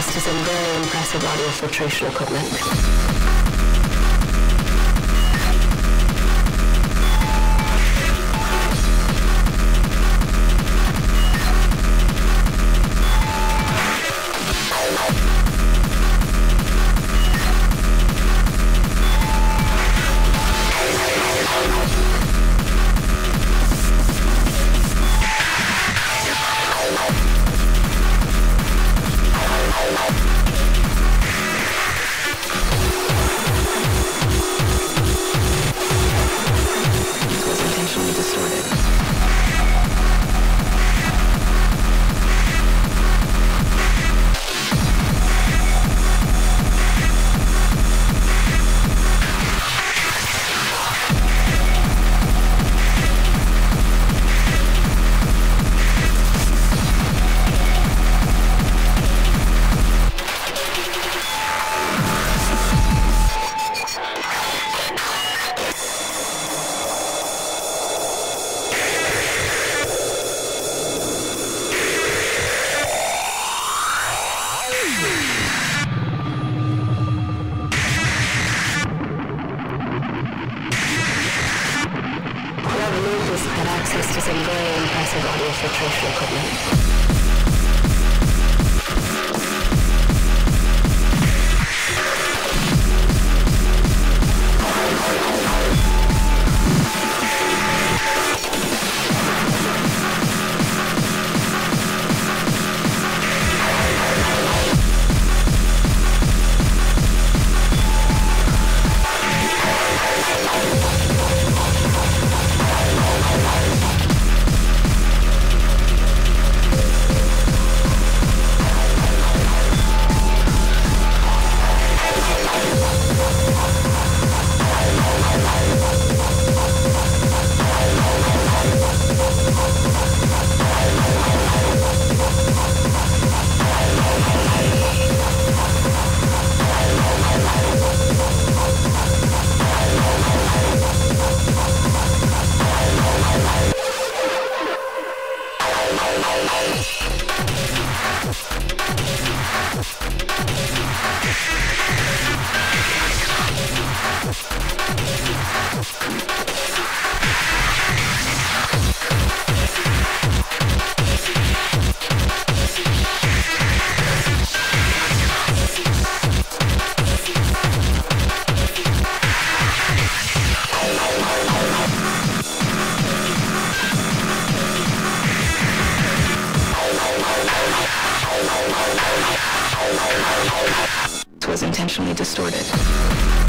access to some very impressive audio filtration equipment. This had access to some very impressive audio filtration equipment. This was intentionally distorted.